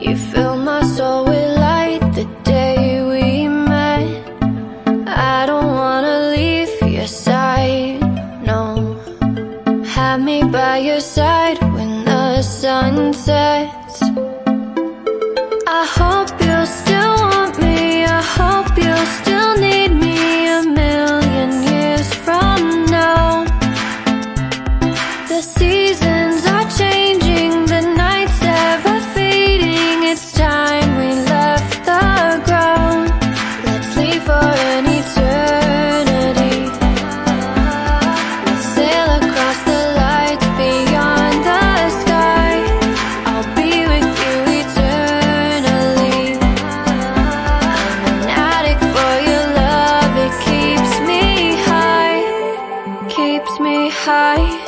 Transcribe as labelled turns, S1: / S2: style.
S1: You fill my soul with light the day we met. I don't wanna leave your side, no. Have me by your side when the sun sets. Me high